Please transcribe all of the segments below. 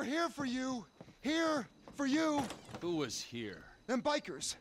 were here for you. Here for you. Who was here? Them bikers.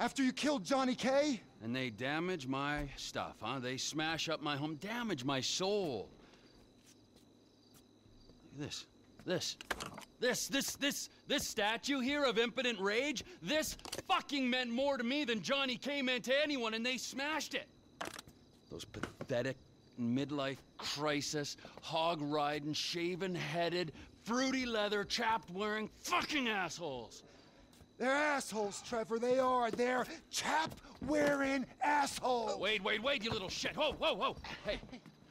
After you killed Johnny K. And they damage my stuff, huh? They smash up my home, damage my soul. Look at this. This. This, this, this, this statue here of impotent rage, this fucking meant more to me than Johnny K meant to anyone, and they smashed it. Those pathetic midlife crisis, hog riding, shaven headed, fruity leather, chapped wearing fucking assholes. They're assholes, Trevor. They are. They're chap-wearing assholes. Oh, wait, wait, wait, you little shit. Whoa, whoa, whoa. Hey,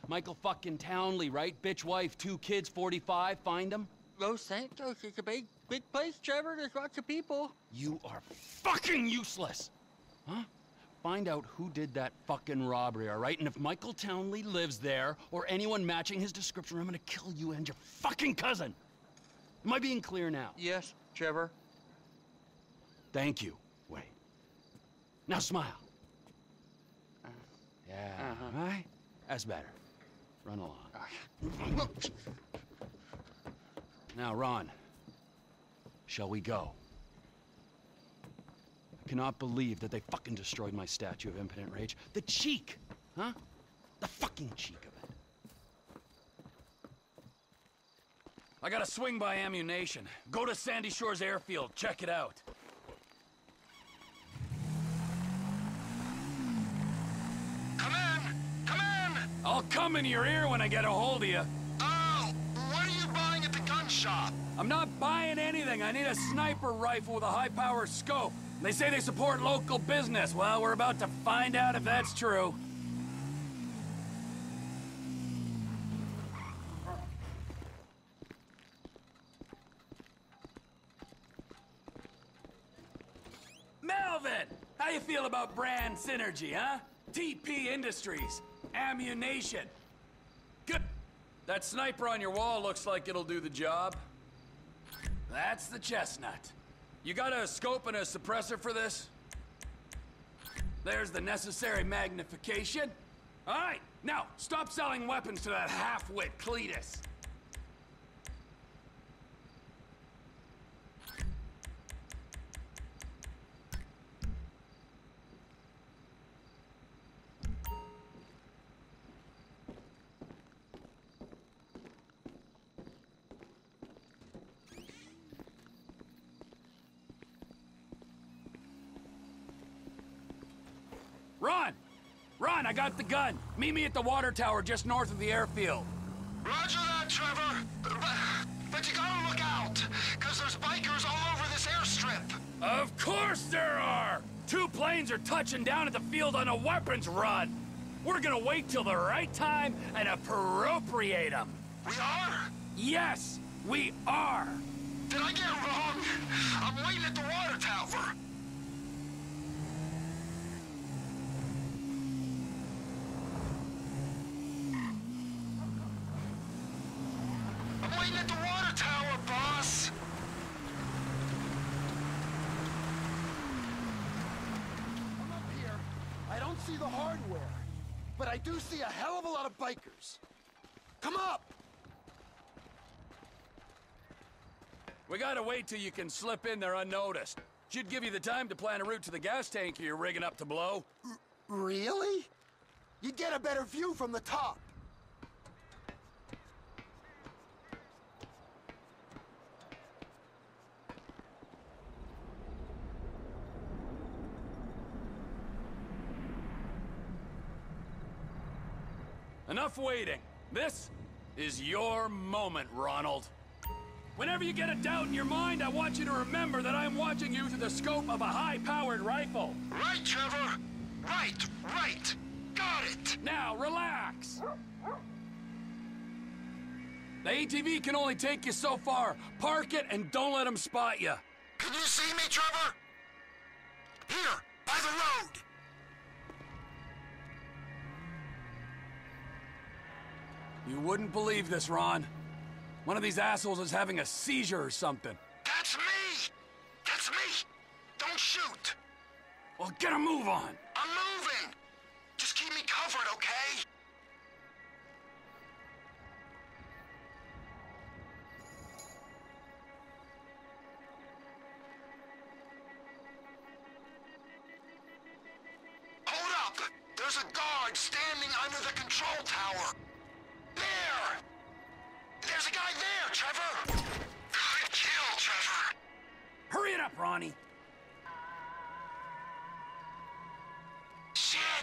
Michael fucking Townley, right? Bitch wife, two kids, 45. Find him? Los Santos is a big, big place, Trevor. There's lots of people. You are fucking useless. Huh? Find out who did that fucking robbery, all right? And if Michael Townley lives there, or anyone matching his description, I'm gonna kill you and your fucking cousin. Am I being clear now? Yes, Trevor. Thank you, Wade. Now smile. Yeah, Uh-huh. right? That's better. Run along. Now, Ron, shall we go? I cannot believe that they fucking destroyed my statue of impotent rage. The cheek! Huh? The fucking cheek of it. I gotta swing by Ammu-Nation. Go to Sandy Shores Airfield, check it out. Come in! Come in! I'll come in your ear when I get a hold of you. Oh, what are you buying at the gun shop? I'm not buying anything. I need a sniper rifle with a high-power scope. They say they support local business. Well, we're about to find out if that's true. About brand synergy, huh? TP Industries. Ammu-Nation. Good. That sniper on your wall looks like it'll do the job. That's the chestnut. You got a scope and a suppressor for this? There's the necessary magnification. All right, now, stop selling weapons to that half-wit Cletus. Ron! Ron, I got the gun. Meet me at the water tower just north of the airfield. Roger that, Trevor. But, but you gotta look out, because there's bikers all over this airstrip. Of course there are! Two planes are touching down at the field on a weapons run. We're gonna wait till the right time and appropriate them. We are? Yes, we are. Did I get it wrong? I'm waiting at the water tower. I'm waiting at the water tower, boss. I'm up here. I don't see the hardware, but I do see a hell of a lot of bikers. Come up! We gotta wait till you can slip in there unnoticed. Should give you the time to plan a route to the gas tank you're rigging up to blow. Really? You'd get a better view from the top. Enough waiting. This is your moment, Ronald. Whenever you get a doubt in your mind, I want you to remember that I'm watching you through the scope of a high-powered rifle. Right, Trevor. Right, right. Got it. Now, relax. The ATV can only take you so far. Park it and don't let them spot you. Can you see me, Trevor? Here, by the road. You wouldn't believe this, Ron. One of these assholes is having a seizure or something. That's me. That's me. Don't shoot. Well, get a move on. I'm moving. Just keep me covered, okay?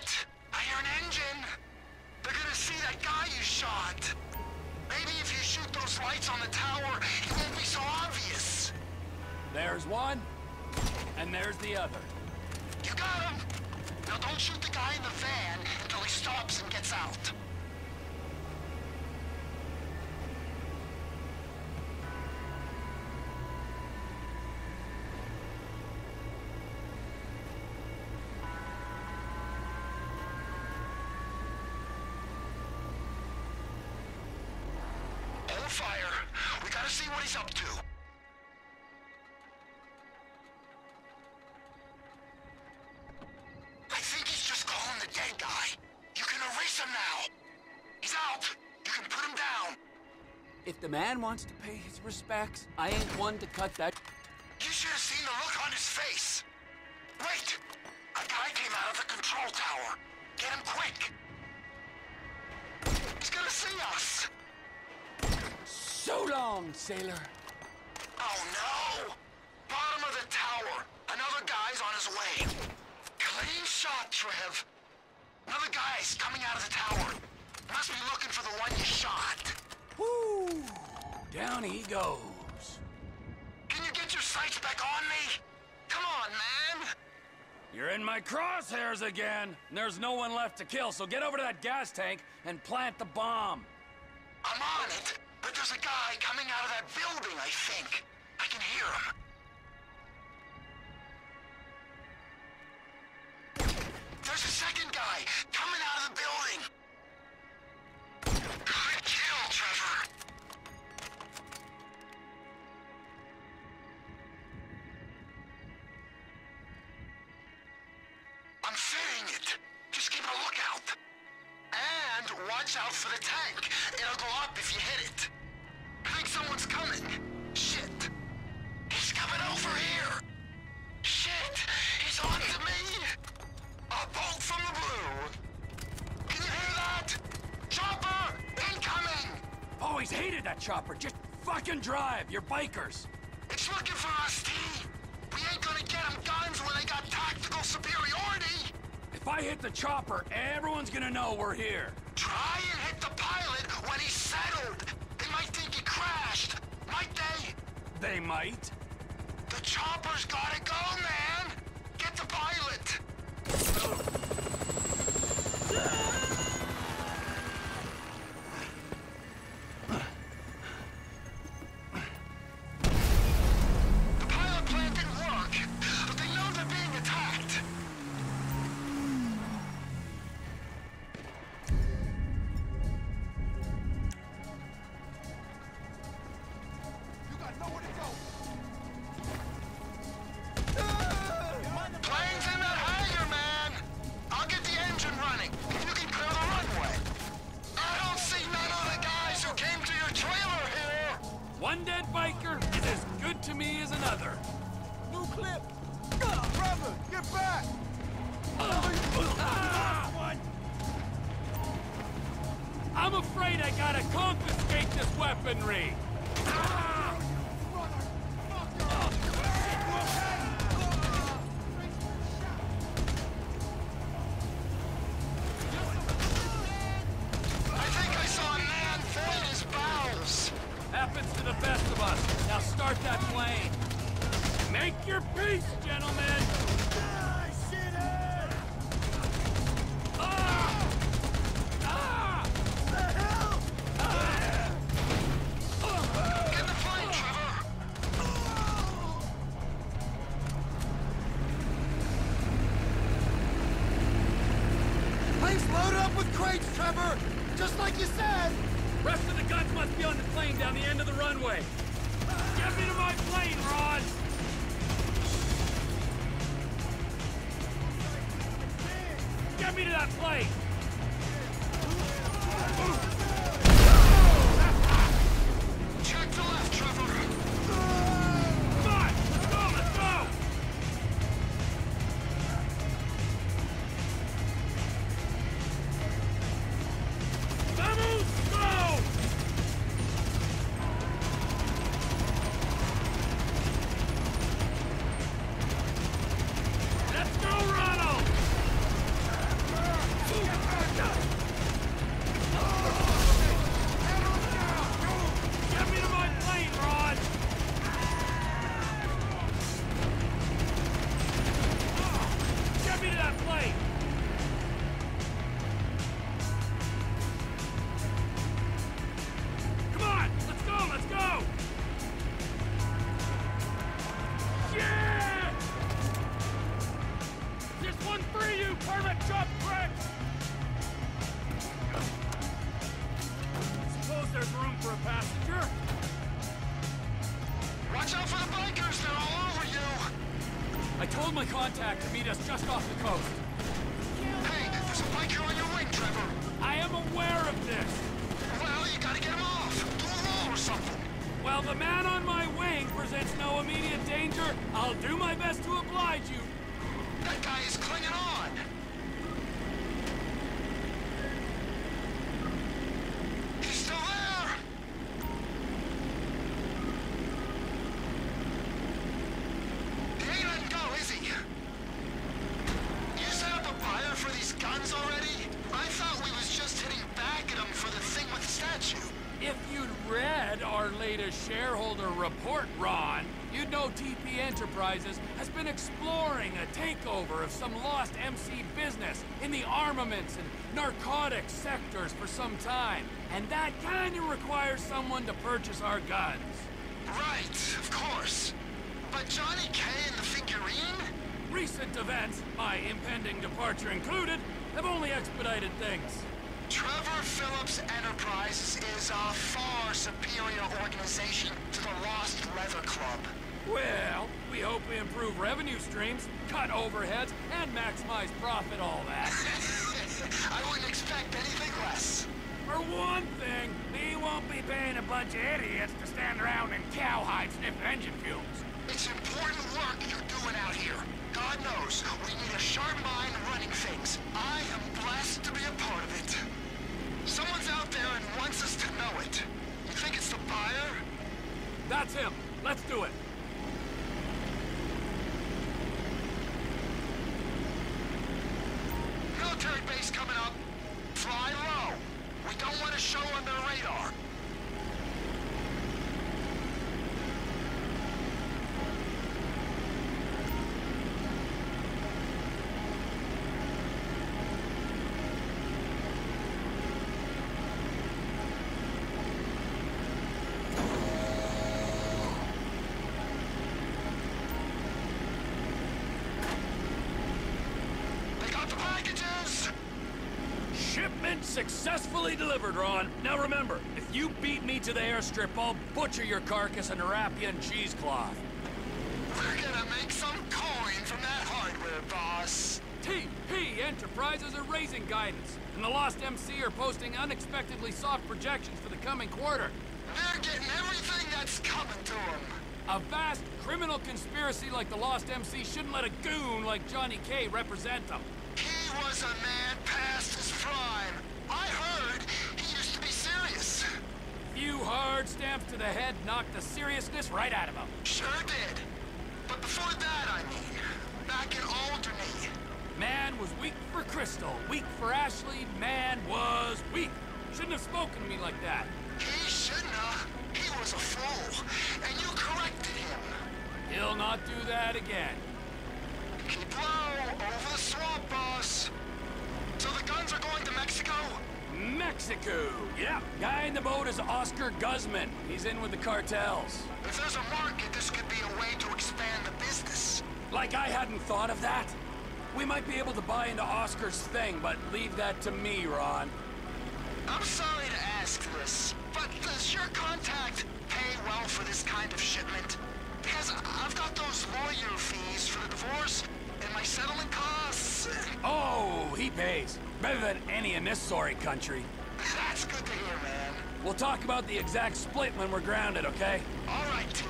Shit! I hear an engine! They're gonna see that guy you shot! Maybe if you shoot those lights on the tower, it won't be so obvious! There's one, and there's the other. You got him! Now don't shoot the guy in the van until he stops and gets out. Fire. We gotta see what he's up to. I think he's just calling the dead guy. You can erase him now. He's out. You can put him down. If the man wants to pay his respects, I ain't one to cut that. You should have seen the look on his face. Wait! A guy came out of the control tower. Get him quick. He's gonna see us. So long, sailor. Oh no! Bottom of the tower. Another guy's on his way. Clean shot, Trev. Another guy's coming out of the tower. Must be looking for the one you shot. Woo! Down he goes. Can you get your sights back on me? Come on, man. You're in my crosshairs again. There's no one left to kill, so get over to that gas tank and plant the bomb. I'm on it, but there's a guy coming out of that building, I think. I can hear him. There's a second guy coming out of the building. Chopper. Just fucking drive. You're bikers. It's looking for us, T. We ain't gonna get them guns when they got tactical superiority. If I hit the chopper, everyone's gonna know we're here. Try and hit the pilot when he's settled. They might think he crashed. Might they? They might. The chopper's gotta go, man! Get the pilot! Plane's loaded up with crates, Trevor. Just like you said. Rest of the guns must be on the plane down the end of the runway. Get me to my plane, Ron! Get me to that plane! Check meet us just off the coast. Hey, there's a biker on your wing, Trevor! I am aware of this. Well, you gotta get him off! Do a roll or something! While the man on my wing presents no immediate danger, I'll do my best to oblige you. That guy is clinging on! He's still there! He ain't letting go, is he? You set up a buyer for these guns already? I thought we was just hitting back at him for the thing with the statue. If you'd read our latest shareholder report, Ron, you'd know TP Enterprises has been exploring a takeover of some lost MC business in the armaments and narcotics sectors for some time. And that kinda requires someone to purchase our guns. Right, of course. But Johnny K and the figurine? Recent events, my impending departure included, have only expedited things. Trevor Philips Enterprises is a far superior organization to the Lost Leather Club. Well, we hope we improve revenue streams, cut overheads, and maximize profit, all that. I wouldn't expect anything less. For one thing, we won't be paying a bunch of idiots to stand around in cowhide sniff engine fumes. It's important work you're doing out here. God knows, we need a sharp mind running things. I am blessed to be a part of it. Someone's out there and wants us to know it. You think it's the buyer? That's him. Let's do it. Military base coming up. Fly low. We don't want to show on their radar. They got the packages! Shipment successfully delivered, Ron. Now remember, if you beat me to the airstrip, I'll butcher your carcass and wrap you in cheesecloth. We're gonna make some coin from that hardware, boss. TP Enterprises are raising guidance, and the Lost MC are posting unexpectedly soft projections for the coming quarter. They're getting everything that's coming to them. A vast criminal conspiracy like the Lost MC shouldn't let a goon like Johnny K represent them. He was a man past his prime. I heard he used to be serious. Few to the head knocked the seriousness right out of him. Sure did. But before that, I mean, back in Alderney. Man was weak for Crystal, weak for Ashley, man was weak. Shouldn't have spoken to me like that. He shouldn't have. He was a fool. And you corrected him. He'll not do that again. Keep low, over the swamp, boss. So the guns are going to Mexico? Mexico! Yeah, guy in the boat is Oscar Guzman. He's in with the cartels. If there's a market, this could be a way to expand the business. Like I hadn't thought of that. We might be able to buy into Oscar's thing, but leave that to me, Ron. I'm sorry to ask this, but does your contact pay well for this kind of shipment? Because I've got those lawyer fees for the divorce my settlement costs. Oh, he pays. Better than any in this sorry country. That's good to hear, man. We'll talk about the exact split when we're grounded, okay? All right, T.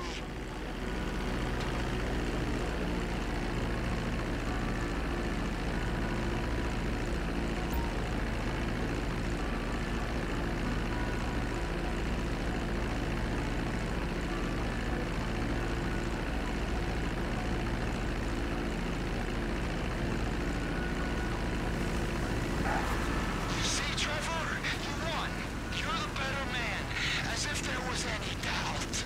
You see, Trevor? You won. You're the better man. As if there was any doubt.